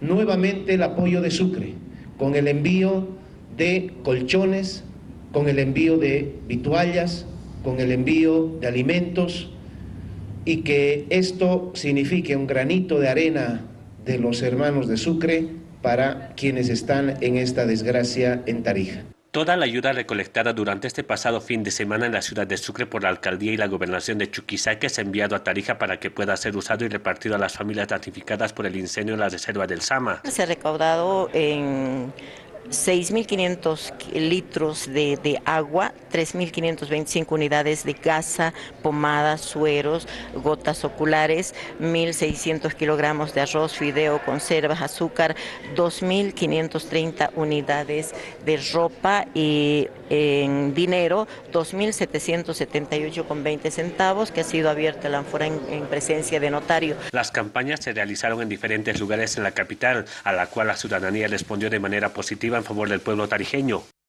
nuevamente el apoyo de Sucre con el envío de colchones, con el envío de vituallas, con el envío de alimentos y que esto signifique un granito de arena de los hermanos de Sucre para quienes están en esta desgracia en Tarija. Toda la ayuda recolectada durante este pasado fin de semana en la ciudad de Sucre por la alcaldía y la gobernación de Chuquisaque se ha enviado a Tarija para que pueda ser usado y repartido a las familias damnificadas por el incendio en la reserva del Sama. Se ha recaudado en 6.500 litros de, de agua, 3.525 unidades de gasa, pomada, sueros, gotas oculares, 1.600 kilogramos de arroz, fideo, conservas, azúcar, 2.530 unidades de ropa y en dinero 2.778,20 centavos que ha sido abierta la ánfora en presencia de notario. Las campañas se realizaron en diferentes lugares en la capital, a la cual la ciudadanía respondió de manera positiva en favor del pueblo tarijeño.